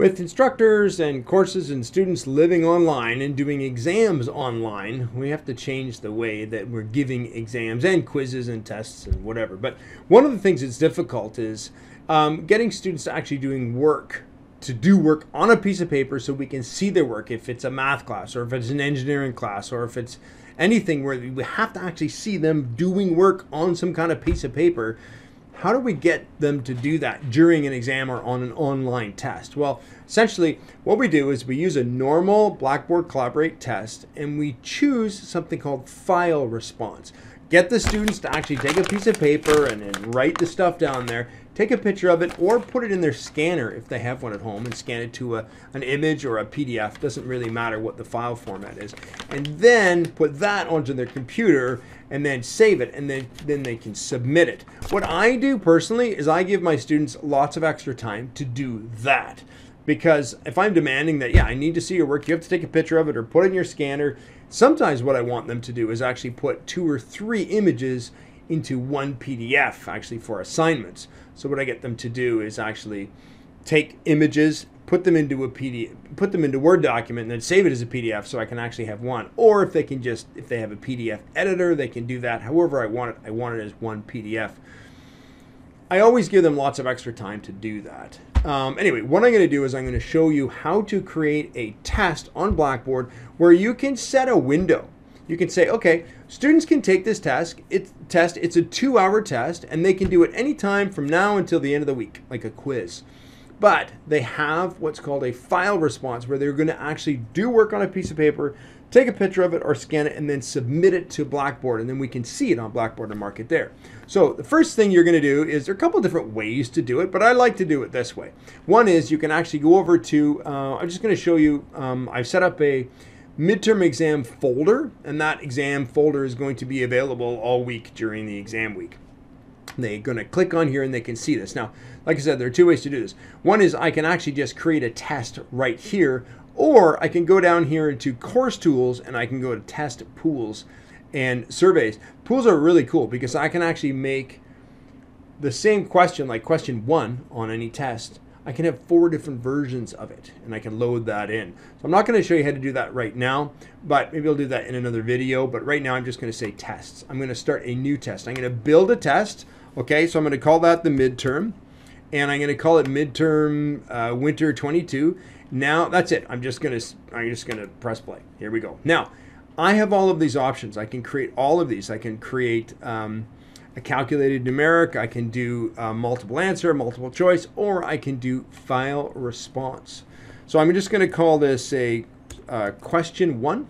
With instructors and courses and students living online and doing exams online, we have to change the way that we're giving exams and quizzes and tests and whatever. But one of the things that's difficult is um, getting students actually doing work to do work on a piece of paper so we can see their work if it's a math class or if it's an engineering class or if it's anything where we have to actually see them doing work on some kind of piece of paper how do we get them to do that during an exam or on an online test? Well, essentially, what we do is we use a normal Blackboard Collaborate test and we choose something called file response. Get the students to actually take a piece of paper and write the stuff down there take a picture of it or put it in their scanner if they have one at home and scan it to a, an image or a PDF. Doesn't really matter what the file format is. And then put that onto their computer and then save it and then, then they can submit it. What I do personally is I give my students lots of extra time to do that. Because if I'm demanding that, yeah, I need to see your work, you have to take a picture of it or put it in your scanner. Sometimes what I want them to do is actually put two or three images into one PDF actually for assignments. So what I get them to do is actually take images, put them into a PDF, put them into Word document, and then save it as a PDF so I can actually have one. Or if they can just, if they have a PDF editor, they can do that however I want it. I want it as one PDF. I always give them lots of extra time to do that. Um, anyway, what I'm going to do is I'm going to show you how to create a test on Blackboard where you can set a window you can say, okay, students can take this test. It's test. It's a two-hour test, and they can do it anytime from now until the end of the week, like a quiz. But they have what's called a file response, where they're going to actually do work on a piece of paper, take a picture of it or scan it, and then submit it to Blackboard, and then we can see it on Blackboard and mark it there. So the first thing you're going to do is there are a couple different ways to do it, but I like to do it this way. One is you can actually go over to. Uh, I'm just going to show you. Um, I've set up a midterm exam folder, and that exam folder is going to be available all week during the exam week. They're going to click on here and they can see this. Now, like I said, there are two ways to do this. One is I can actually just create a test right here, or I can go down here into course tools and I can go to test pools and surveys. Pools are really cool because I can actually make the same question, like question one on any test, I can have four different versions of it and I can load that in. So I'm not going to show you how to do that right now, but maybe I'll do that in another video. But right now I'm just going to say tests. I'm going to start a new test. I'm going to build a test. Okay, so I'm going to call that the midterm and I'm going to call it midterm uh, winter 22. Now that's it. I'm just going to I'm just going to press play. Here we go. Now I have all of these options. I can create all of these. I can create um, a calculated numeric, I can do multiple answer, multiple choice, or I can do file response. So I'm just going to call this a uh, question one.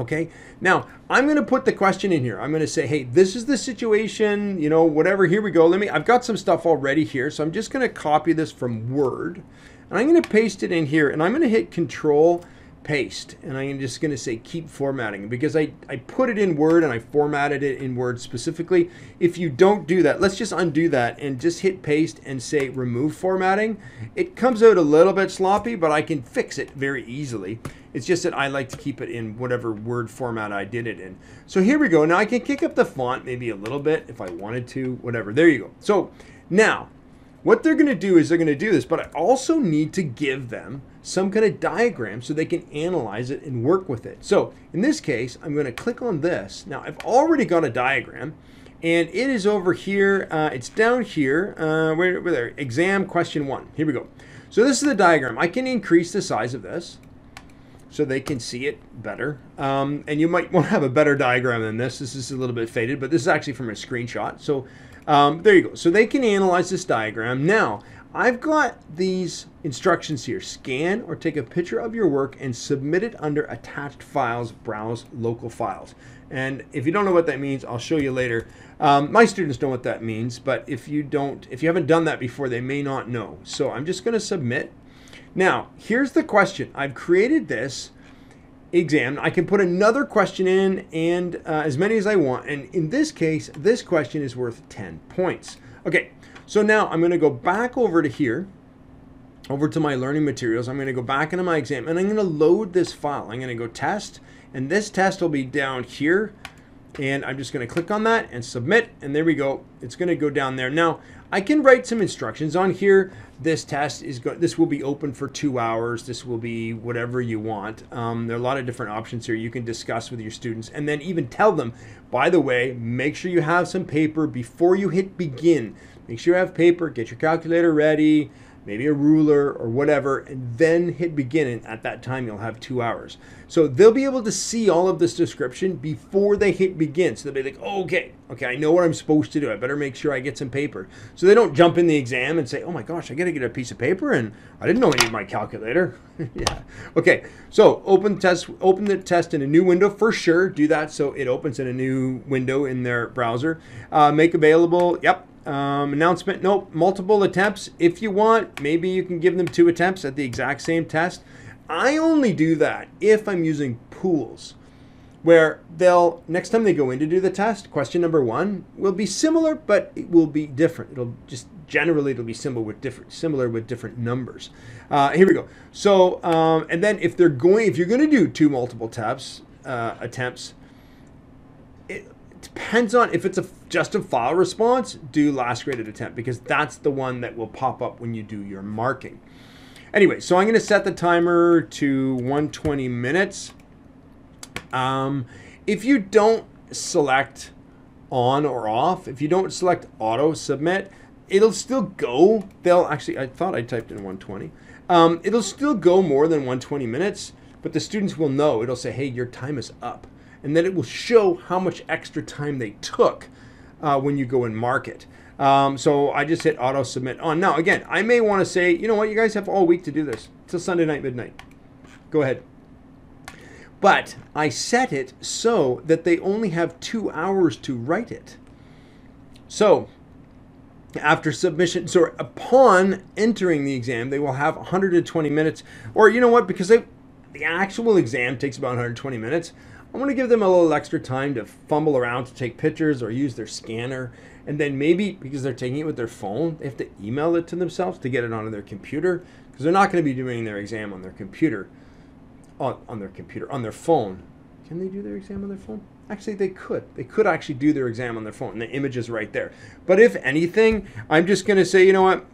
Okay, now I'm going to put the question in here. I'm going to say, hey, this is the situation, you know, whatever. Here we go. Let me, I've got some stuff already here. So I'm just going to copy this from Word and I'm going to paste it in here and I'm going to hit Control paste and I'm just going to say keep formatting because I, I put it in Word and I formatted it in Word specifically. If you don't do that, let's just undo that and just hit paste and say remove formatting. It comes out a little bit sloppy, but I can fix it very easily. It's just that I like to keep it in whatever Word format I did it in. So here we go. Now I can kick up the font maybe a little bit if I wanted to, whatever. There you go. So now what they're going to do is they're going to do this, but I also need to give them some kind of diagram so they can analyze it and work with it. So in this case, I'm going to click on this. Now I've already got a diagram and it is over here. Uh, it's down here. Uh, where, where there? Exam question one. Here we go. So this is the diagram. I can increase the size of this so they can see it better. Um, and you might want to have a better diagram than this. This is a little bit faded, but this is actually from a screenshot. So um, there you go. So they can analyze this diagram. Now, I've got these instructions here. Scan or take a picture of your work and submit it under attached files, browse local files. And if you don't know what that means, I'll show you later. Um, my students know what that means, but if you don't, if you haven't done that before, they may not know. So I'm just going to submit. Now, here's the question. I've created this exam. I can put another question in and uh, as many as I want. And in this case, this question is worth 10 points. Okay, so now I'm going to go back over to here, over to my learning materials. I'm going to go back into my exam and I'm going to load this file. I'm going to go test and this test will be down here And I'm just going to click on that and submit. And there we go. It's going to go down there. Now, I can write some instructions on here. This test is going. This will be open for two hours. This will be whatever you want. Um, there are a lot of different options here you can discuss with your students, and then even tell them. By the way, make sure you have some paper before you hit begin. Make sure you have paper. Get your calculator ready maybe a ruler or whatever, and then hit begin. And at that time, you'll have two hours. So they'll be able to see all of this description before they hit begin. So they'll be like, oh, okay, okay, I know what I'm supposed to do. I better make sure I get some paper. So they don't jump in the exam and say, oh my gosh, I got to get a piece of paper, and I didn't know I need my calculator. yeah. Okay. So open test, open the test in a new window for sure. Do that so it opens in a new window in their browser. Uh, make available. Yep um, announcement, nope, multiple attempts. If you want, maybe you can give them two attempts at the exact same test. I only do that if I'm using pools where they'll, next time they go in to do the test, question number one will be similar, but it will be different. It'll just, generally, it'll be similar with different, similar with different numbers. Uh, here we go. So, um, and then if they're going, if you're going to do two multiple taps, uh, attempts, it, depends on if it's a just a file response, do last graded attempt because that's the one that will pop up when you do your marking. Anyway, so I'm going to set the timer to 120 minutes. Um, if you don't select on or off, if you don't select auto submit, it'll still go. They'll actually, I thought I typed in 120. Um, it'll still go more than 120 minutes, but the students will know. It'll say, hey, your time is up and then it will show how much extra time they took uh, when you go and mark it. Um, so I just hit auto submit on. Now, again, I may want to say, you know what, you guys have all week to do this till Sunday night, midnight. Go ahead. But I set it so that they only have two hours to write it. So after submission, so upon entering the exam, they will have 120 minutes. Or you know what, because they, the actual exam takes about 120 minutes, I want to give them a little extra time to fumble around to take pictures or use their scanner. And then maybe because they're taking it with their phone, they have to email it to themselves to get it onto their computer because they're not going to be doing their exam on their computer, on, on their computer, on their phone. Can they do their exam on their phone? Actually, they could. They could actually do their exam on their phone. And the image is right there. But if anything, I'm just going to say, you know what?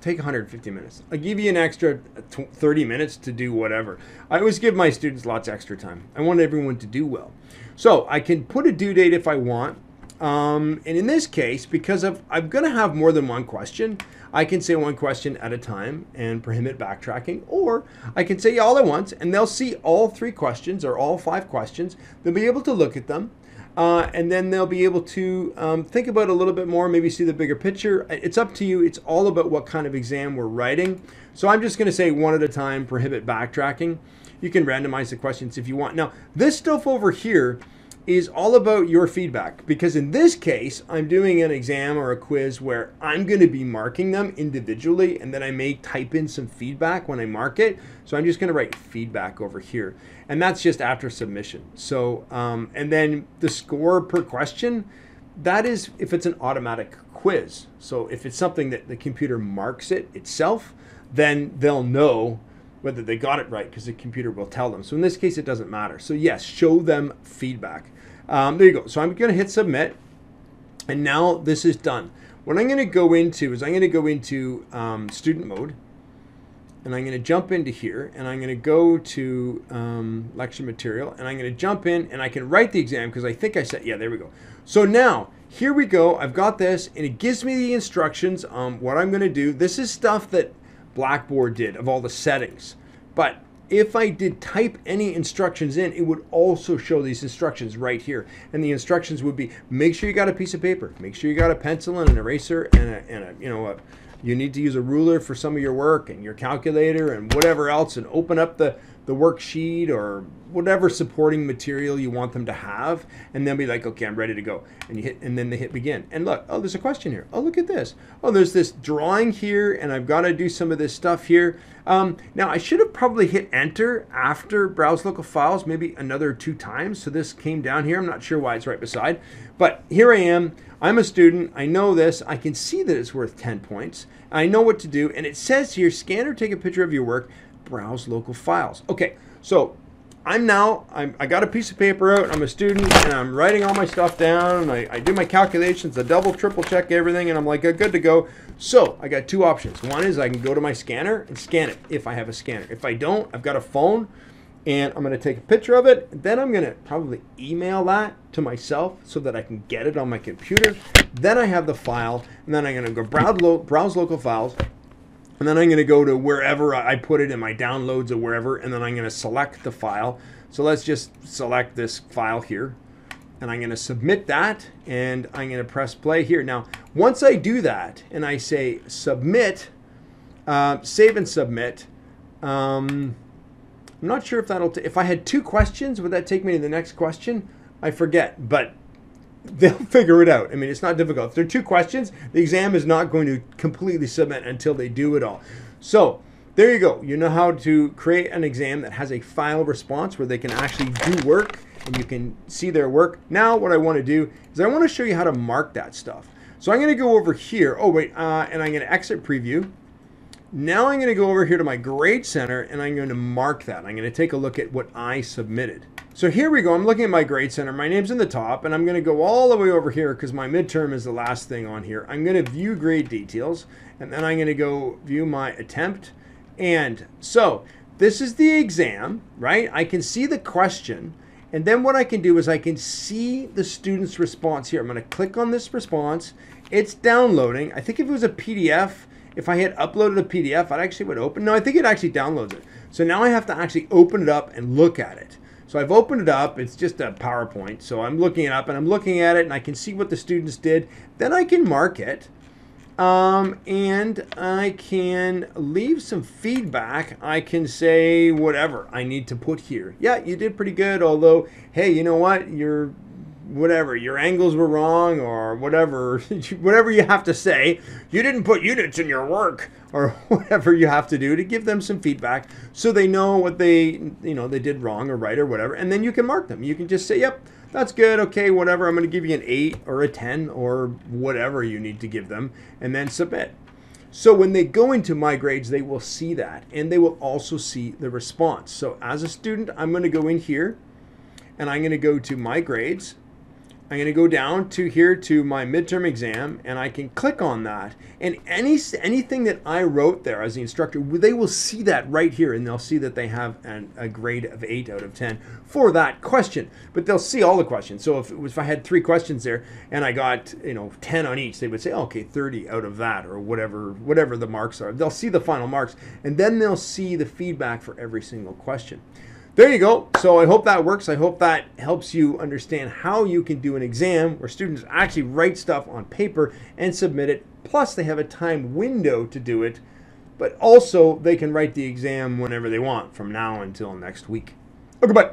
Take 150 minutes. I give you an extra 30 minutes to do whatever. I always give my students lots of extra time. I want everyone to do well. So I can put a due date if I want. Um, and in this case, because of, I'm going to have more than one question, I can say one question at a time and prohibit backtracking, or I can say all at once and they'll see all three questions or all five questions. They'll be able to look at them uh, and then they'll be able to um, think about a little bit more, maybe see the bigger picture. It's up to you. It's all about what kind of exam we're writing. So I'm just going to say one at a time, prohibit backtracking. You can randomize the questions if you want. Now, this stuff over here is all about your feedback because in this case, I'm doing an exam or a quiz where I'm going to be marking them individually and then I may type in some feedback when I mark it. So I'm just going to write feedback over here and that's just after submission. So, um, and then the score per question, that is if it's an automatic quiz. So if it's something that the computer marks it itself, then they'll know whether they got it right because the computer will tell them. So in this case, it doesn't matter. So yes, show them feedback. Um, there you go. So I'm going to hit submit. And now this is done. What I'm going to go into is I'm going to go into um, student mode. And I'm going to jump into here. And I'm going to go to um, lecture material. And I'm going to jump in. And I can write the exam because I think I said, yeah, there we go. So now, here we go. I've got this. And it gives me the instructions on what I'm going to do. This is stuff that Blackboard did of all the settings. But if I did type any instructions in, it would also show these instructions right here. And the instructions would be, make sure you got a piece of paper, make sure you got a pencil and an eraser and a, and a you know, a, you need to use a ruler for some of your work and your calculator and whatever else and open up the, the worksheet or whatever supporting material you want them to have and then be like okay i'm ready to go. And you hit and then they hit begin. And look oh there's a question here. Oh look at this. Oh there's this drawing here and i've got to do some of this stuff here. Um, now i should have probably hit enter after browse local files maybe another two times so this came down here. I'm not sure why it's right beside. But here i am. I'm a student. I know this. I can see that it's worth 10 points. I know what to do. And it says here scan or take a picture of your work browse local files. Okay, so I'm now, I'm, I got a piece of paper out, I'm a student, and I'm writing all my stuff down, and I, I do my calculations, I double, triple check everything, and I'm like, good to go. So I got two options. One is I can go to my scanner and scan it if I have a scanner. If I don't, I've got a phone, and I'm going to take a picture of it. Then I'm going to probably email that to myself so that I can get it on my computer. Then I have the file, and then I'm going to go browse, lo- browse local files, and then I'm going to go to wherever I put it in my downloads or wherever, and then I'm going to select the file. So let's just select this file here, and I'm going to submit that, and I'm going to press play here. Now, once I do that, and I say submit, uh, save and submit, um, I'm not sure if that'll, if I had two questions, would that take me to the next question? I forget, but they'll figure it out. I mean, it's not difficult. If there are two questions, the exam is not going to completely submit until they do it all. So there you go. You know how to create an exam that has a file response where they can actually do work and you can see their work. Now what I want to do is I want to show you how to mark that stuff. So I'm going to go over here. Oh, wait, uh, and I'm going to exit preview. Now I'm going to go over here to my grade center and I'm going to mark that. I'm going to take a look at what I submitted. So here we go. I'm looking at my grade center. My name's in the top and I'm going to go all the way over here because my midterm is the last thing on here. I'm going to view grade details and then I'm going to go view my attempt. And so this is the exam, right? I can see the question. And then what I can do is I can see the student's response here. I'm going to click on this response. It's downloading. I think if it was a PDF, if I had uploaded a PDF, I actually would open. No, I think it actually downloads it. So now I have to actually open it up and look at it. So I've opened it up. It's just a PowerPoint. So I'm looking it up and I'm looking at it and I can see what the students did. Then I can mark it. Um, and I can leave some feedback. I can say whatever I need to put here. Yeah, you did pretty good. Although, hey, you know what? You're whatever your angles were wrong or whatever whatever you have to say. You didn't put units in your work or whatever you have to do to give them some feedback so they know what they you know they did wrong or right or whatever. And then you can mark them. You can just say yep that's good. Okay whatever. I'm going to give you an 8 or a 10 or whatever you need to give them and then submit. So when they go into my grades they will see that and they will also see the response. So as a student i'm going to go in here and i'm going to go to my grades I'm going to go down to here to my midterm exam and I can click on that. And any anything that I wrote there as the instructor, they will see that right here and they'll see that they have an, a grade of 8 out of 10 for that question. But they'll see all the questions. So if, if I had three questions there and I got, you know, 10 on each, they would say, okay, 30 out of that or whatever whatever the marks are. They'll see the final marks and then they'll see the feedback for every single question there you go. So I hope that works. I hope that helps you understand how you can do an exam where students actually write stuff on paper and submit it. Plus, they have a time window to do it, but also they can write the exam whenever they want from now until next week. Okay, bye.